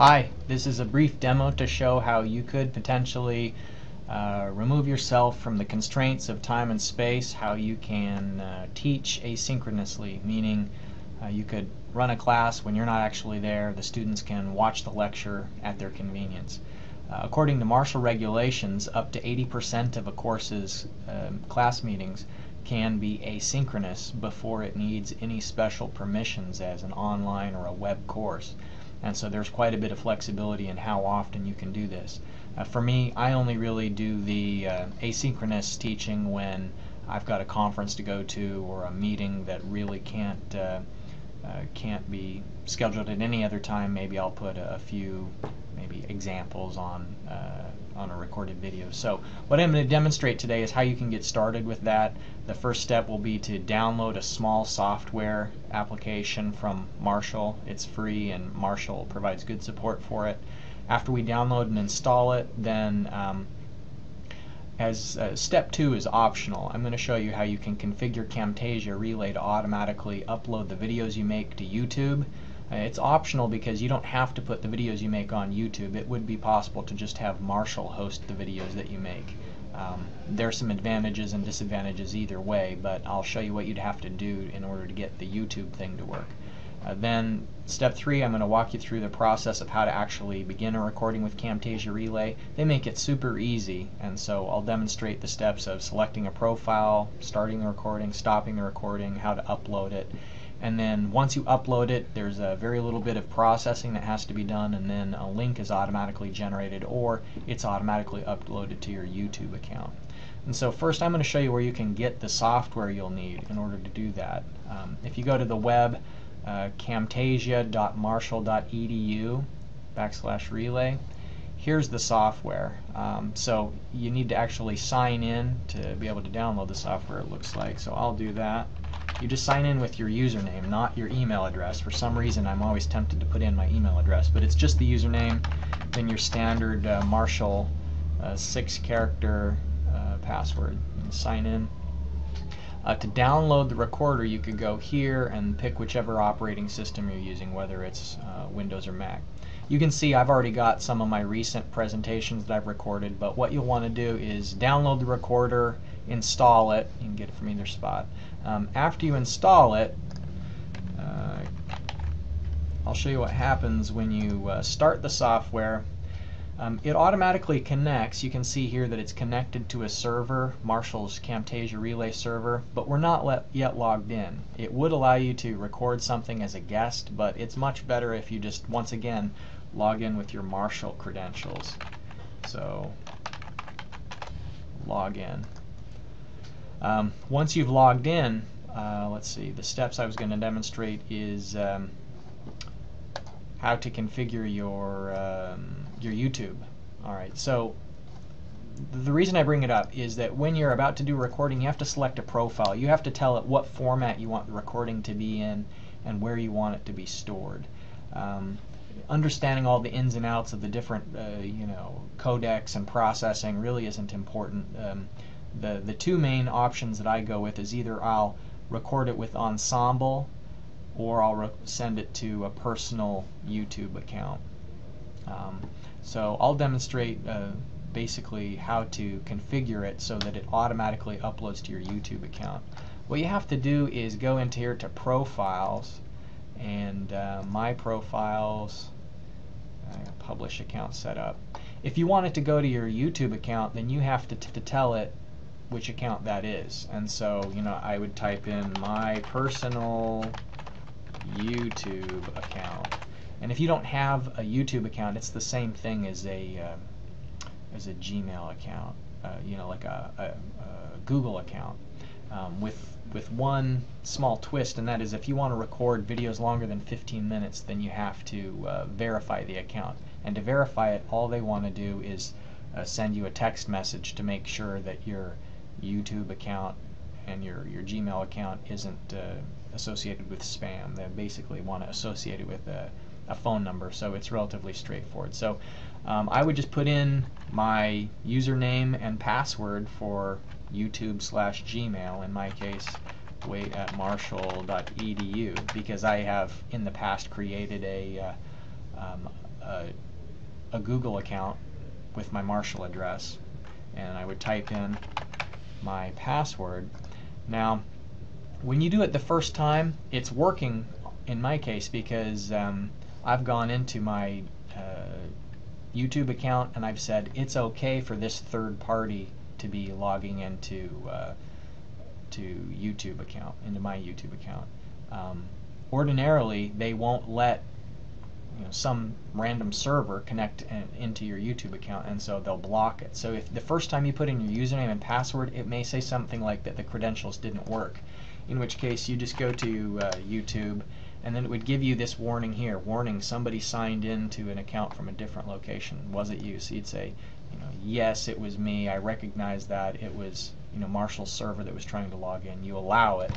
Hi, this is a brief demo to show how you could potentially uh, remove yourself from the constraints of time and space, how you can uh, teach asynchronously, meaning uh, you could run a class when you're not actually there, the students can watch the lecture at their convenience. Uh, according to Marshall regulations, up to 80% of a course's um, class meetings can be asynchronous before it needs any special permissions as an online or a web course and so there's quite a bit of flexibility in how often you can do this. Uh, for me, I only really do the uh, asynchronous teaching when I've got a conference to go to or a meeting that really can't uh, uh can't be scheduled at any other time. Maybe I'll put a, a few maybe examples on uh, on a recorded video. So what I'm going to demonstrate today is how you can get started with that. The first step will be to download a small software application from Marshall. It's free and Marshall provides good support for it. After we download and install it, then um, as uh, step two is optional, I'm going to show you how you can configure Camtasia Relay to automatically upload the videos you make to YouTube. Uh, it's optional because you don't have to put the videos you make on YouTube. It would be possible to just have Marshall host the videos that you make. Um, there are some advantages and disadvantages either way, but I'll show you what you'd have to do in order to get the YouTube thing to work. Uh, then step three, I'm going to walk you through the process of how to actually begin a recording with Camtasia Relay. They make it super easy, and so I'll demonstrate the steps of selecting a profile, starting the recording, stopping the recording, how to upload it, and then once you upload it there's a very little bit of processing that has to be done and then a link is automatically generated or it's automatically uploaded to your YouTube account. And so first I'm going to show you where you can get the software you'll need in order to do that. Um, if you go to the web uh, camtasia.marshall.edu backslash relay here's the software. Um, so you need to actually sign in to be able to download the software it looks like. So I'll do that you just sign in with your username, not your email address. For some reason, I'm always tempted to put in my email address, but it's just the username, then your standard uh, Marshall uh, six-character uh, password. sign in. Uh, to download the recorder, you could go here and pick whichever operating system you're using, whether it's uh, Windows or Mac. You can see I've already got some of my recent presentations that I've recorded, but what you'll want to do is download the recorder, install it, you can get it from either spot. Um, after you install it, uh, I'll show you what happens when you uh, start the software. Um, it automatically connects. You can see here that it's connected to a server, Marshall's Camtasia Relay server, but we're not yet logged in. It would allow you to record something as a guest, but it's much better if you just, once again, log in with your Marshall credentials. So, log in. Um, once you've logged in, uh, let's see, the steps I was going to demonstrate is um, how to configure your, um, your YouTube. Alright, so the reason I bring it up is that when you're about to do recording, you have to select a profile. You have to tell it what format you want the recording to be in and where you want it to be stored. Um, understanding all the ins and outs of the different, uh, you know, codecs and processing really isn't important. Um, the, the two main options that I go with is either I'll record it with Ensemble or I'll send it to a personal YouTube account. Um, so I'll demonstrate uh, basically how to configure it so that it automatically uploads to your YouTube account. What you have to do is go into here to Profiles and uh, My Profiles, Publish Account Setup. If you want it to go to your YouTube account, then you have to, to tell it which account that is. And so, you know, I would type in my personal YouTube account. And if you don't have a YouTube account, it's the same thing as a uh, as a Gmail account. Uh, you know, like a, a, a Google account. Um, with with one small twist, and that is if you want to record videos longer than 15 minutes, then you have to uh, verify the account. And to verify it, all they want to do is uh, send you a text message to make sure that you're YouTube account and your, your Gmail account isn't uh, associated with spam. They basically want to associate it with a, a phone number, so it's relatively straightforward. So um, I would just put in my username and password for YouTube slash Gmail, in my case, wait at marshall.edu, because I have in the past created a uh, um, a, a Google account with my Marshall address and I would type in my password. Now, when you do it the first time, it's working in my case because um, I've gone into my uh, YouTube account and I've said it's okay for this third party to be logging into uh, to YouTube account into my YouTube account. Um, ordinarily, they won't let you know, some random server connect into your YouTube account, and so they'll block it. So if the first time you put in your username and password, it may say something like that the credentials didn't work. In which case, you just go to uh, YouTube, and then it would give you this warning here: warning, somebody signed in to an account from a different location. Was it you? So you'd say, you know, yes, it was me. I recognize that it was you know Marshall's server that was trying to log in. You allow it,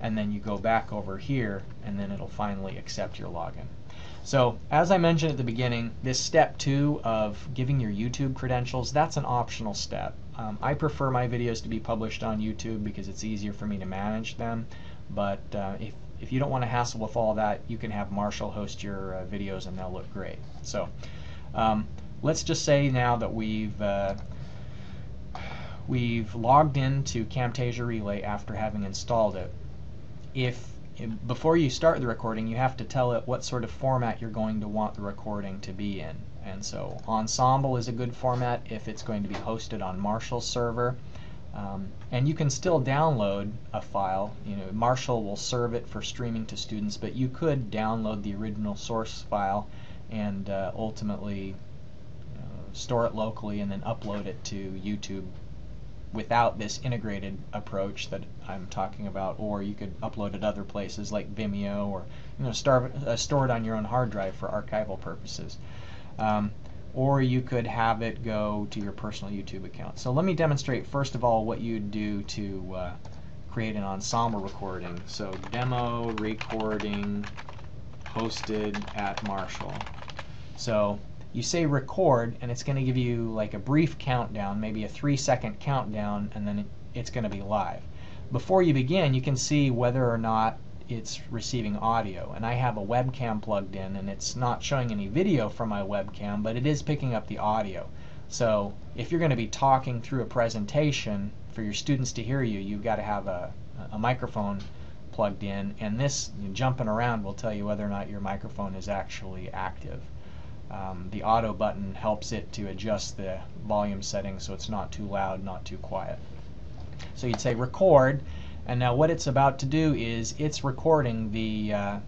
and then you go back over here, and then it'll finally accept your login. So as I mentioned at the beginning, this step two of giving your YouTube credentials, that's an optional step. Um, I prefer my videos to be published on YouTube because it's easier for me to manage them. But uh, if, if you don't want to hassle with all that, you can have Marshall host your uh, videos and they'll look great. So um, let's just say now that we've uh, we've logged into Camtasia Relay after having installed it. If before you start the recording, you have to tell it what sort of format you're going to want the recording to be in. And so Ensemble is a good format if it's going to be hosted on Marshall's server. Um, and you can still download a file. You know, Marshall will serve it for streaming to students, but you could download the original source file and uh, ultimately uh, store it locally and then upload it to YouTube without this integrated approach that I'm talking about, or you could upload it other places like Vimeo, or you know, uh, store it on your own hard drive for archival purposes. Um, or you could have it go to your personal YouTube account. So let me demonstrate first of all what you'd do to uh, create an ensemble recording. So demo recording hosted at Marshall. So you say record and it's going to give you like a brief countdown, maybe a three second countdown, and then it's going to be live. Before you begin, you can see whether or not it's receiving audio. And I have a webcam plugged in and it's not showing any video from my webcam, but it is picking up the audio. So if you're going to be talking through a presentation for your students to hear you, you've got to have a, a microphone plugged in, and this jumping around will tell you whether or not your microphone is actually active. Um, the auto button helps it to adjust the volume setting so it's not too loud, not too quiet. So you'd say record, and now what it's about to do is it's recording the, uh,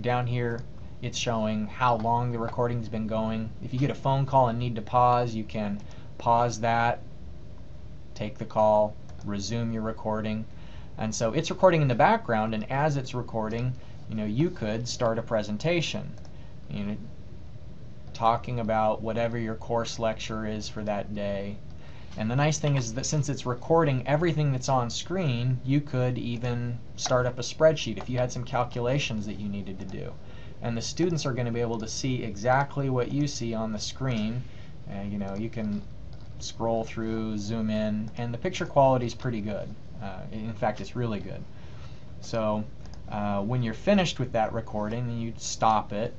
down here it's showing how long the recording's been going. If you get a phone call and need to pause, you can pause that, take the call, resume your recording. And so it's recording in the background, and as it's recording, you know, you could start a presentation. You know, talking about whatever your course lecture is for that day. And the nice thing is that since it's recording everything that's on screen, you could even start up a spreadsheet if you had some calculations that you needed to do. And the students are going to be able to see exactly what you see on the screen. And you know, you can scroll through, zoom in, and the picture quality is pretty good. Uh, in fact, it's really good. So uh, when you're finished with that recording, you stop it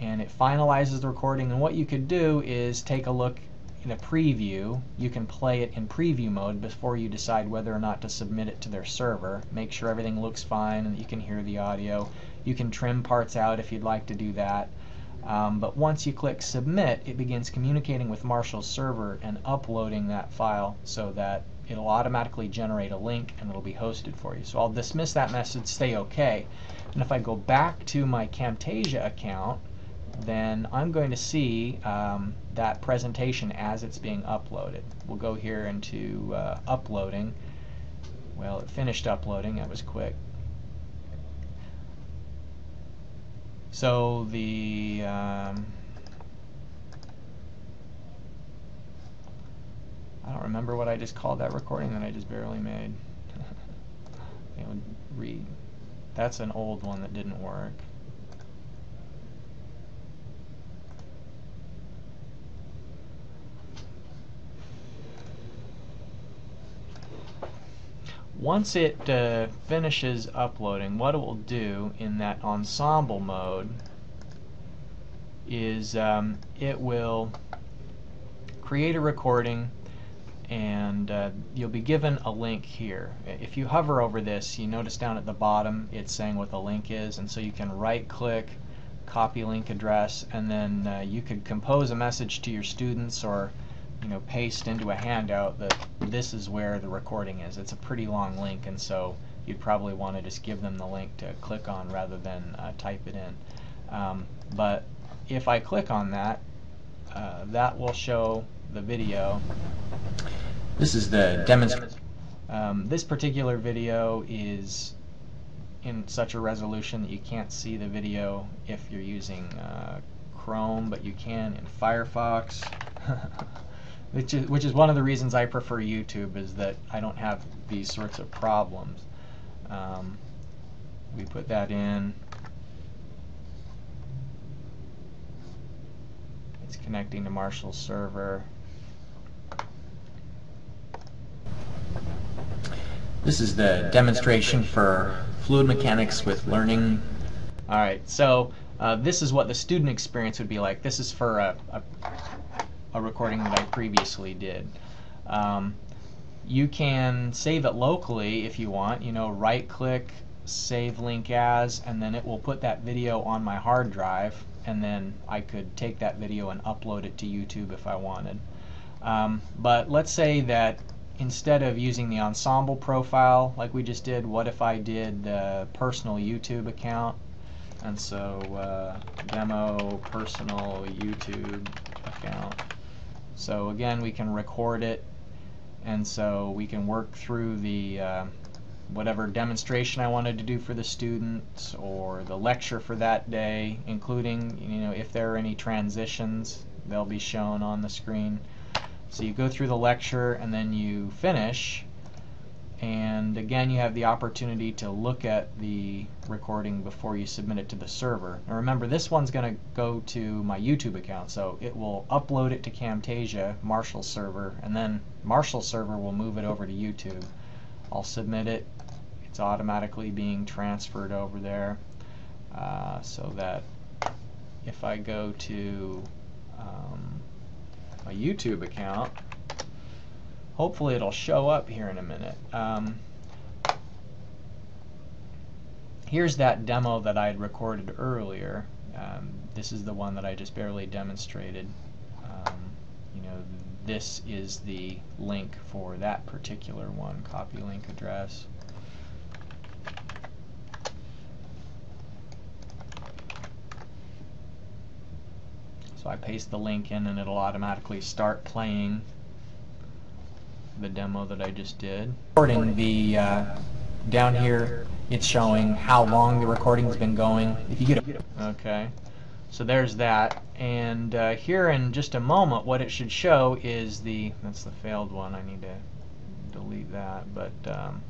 and it finalizes the recording and what you could do is take a look in a preview. You can play it in preview mode before you decide whether or not to submit it to their server. Make sure everything looks fine and you can hear the audio. You can trim parts out if you'd like to do that. Um, but once you click submit it begins communicating with Marshall's server and uploading that file so that it'll automatically generate a link and it'll be hosted for you. So I'll dismiss that message stay okay. And if I go back to my Camtasia account then I'm going to see um, that presentation as it's being uploaded. We'll go here into uh, uploading. Well, it finished uploading. That was quick. So the um, I don't remember what I just called that recording that I just barely made. read. That's an old one that didn't work. Once it uh, finishes uploading, what it will do in that ensemble mode is um, it will create a recording and uh, you'll be given a link here. If you hover over this, you notice down at the bottom it's saying what the link is, and so you can right click, copy link address, and then uh, you could compose a message to your students or you know paste into a handout that this is where the recording is. It's a pretty long link, and so you'd probably want to just give them the link to click on rather than uh, type it in. Um, but if I click on that, uh, that will show the video. This is the demonstration. Um, this particular video is in such a resolution that you can't see the video if you're using uh, Chrome, but you can in Firefox. which is which is one of the reasons I prefer YouTube is that I don't have these sorts of problems. Um, we put that in. It's connecting to Marshall's server. This is the demonstration for fluid mechanics with learning. All right, so uh, this is what the student experience would be like. This is for a, a, a recording that I previously did. Um, you can save it locally if you want. You know, right click, save link as, and then it will put that video on my hard drive, and then I could take that video and upload it to YouTube if I wanted. Um, but let's say that instead of using the ensemble profile like we just did, what if I did the personal YouTube account? And so uh, demo personal YouTube account. So again, we can record it, and so we can work through the uh, whatever demonstration I wanted to do for the students or the lecture for that day, including you know if there are any transitions, they'll be shown on the screen. So you go through the lecture and then you finish and again you have the opportunity to look at the recording before you submit it to the server. Now remember this one's going to go to my YouTube account so it will upload it to Camtasia, Marshall's server, and then Marshall's server will move it over to YouTube. I'll submit it, it's automatically being transferred over there uh, so that if I go to um, my YouTube account. Hopefully it'll show up here in a minute. Um, here's that demo that I had recorded earlier. Um, this is the one that I just barely demonstrated. Um, you know, this is the link for that particular one, copy link address. So I paste the link in and it'll automatically start playing the demo that I just did. Recording the uh, down here it's showing how long the recording's been going. If you get a okay, so there's that. And uh, here in just a moment, what it should show is the that's the failed one. I need to delete that, but. Um,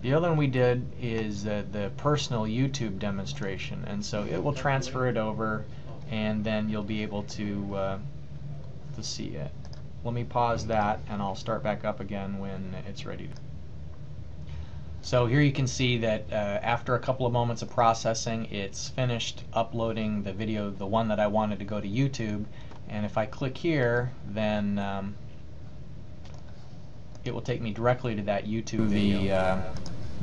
the other one we did is uh, the personal YouTube demonstration, and so it will transfer it over and then you'll be able to uh, to see it. Let me pause that and I'll start back up again when it's ready. So here you can see that uh, after a couple of moments of processing it's finished uploading the video, the one that I wanted to go to YouTube and if I click here then um, it will take me directly to that YouTube video. Uh,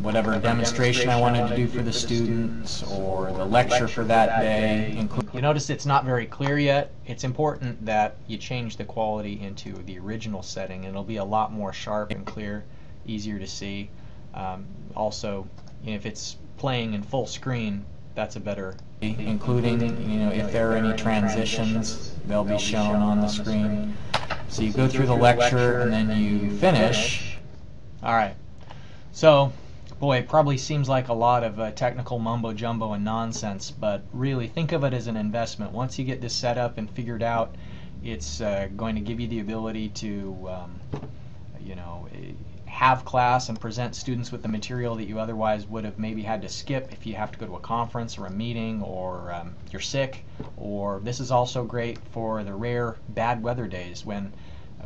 whatever demonstration I wanted to do for the students or the lecture for that day. You notice it's not very clear yet. It's important that you change the quality into the original setting and it'll be a lot more sharp and clear, easier to see. Um, also, if it's playing in full screen, that's a better including you know if there are any transitions they'll be shown on the screen so you go through the lecture and then you finish all right so boy, it probably seems like a lot of uh, technical mumbo jumbo and nonsense, but really think of it as an investment. Once you get this set up and figured out, it's uh, going to give you the ability to, um, you know, have class and present students with the material that you otherwise would have maybe had to skip if you have to go to a conference or a meeting or um, you're sick. Or this is also great for the rare bad weather days when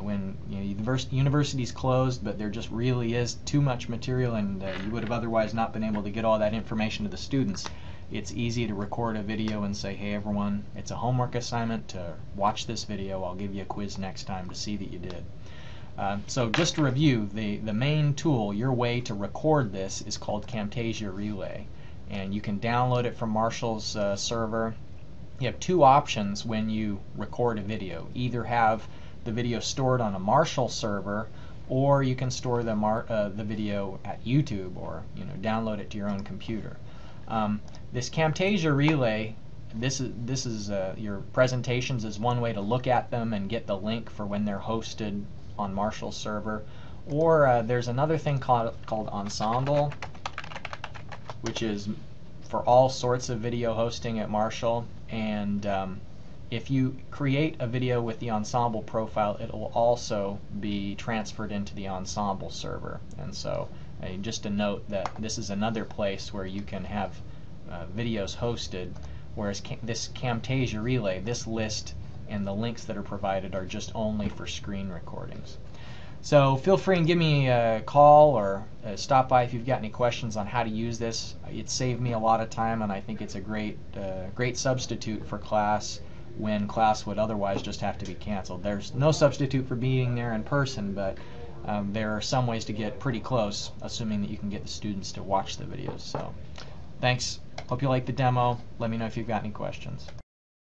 when you know, universities closed, but there just really is too much material, and uh, you would have otherwise not been able to get all that information to the students. It's easy to record a video and say, hey everyone, it's a homework assignment to watch this video. I'll give you a quiz next time to see that you did. Uh, so just to review, the, the main tool, your way to record this is called Camtasia Relay. And you can download it from Marshall's uh, server. You have two options when you record a video. Either have the video stored on a Marshall server or you can store the, uh, the video at YouTube or you know download it to your own computer. Um, this Camtasia Relay, this is this is uh, your presentations is one way to look at them and get the link for when they're hosted on Marshall server. Or uh, there's another thing called called Ensemble, which is for all sorts of video hosting at Marshall and um, if you create a video with the Ensemble profile, it will also be transferred into the Ensemble server. And so uh, just a note that this is another place where you can have uh, videos hosted, whereas ca this Camtasia Relay, this list and the links that are provided are just only for screen recordings. So feel free and give me a call or uh, stop by if you've got any questions on how to use this. It saved me a lot of time and I think it's a great, uh, great substitute for class when class would otherwise just have to be canceled. There's no substitute for being there in person, but um, there are some ways to get pretty close, assuming that you can get the students to watch the videos. So, thanks. Hope you like the demo. Let me know if you've got any questions.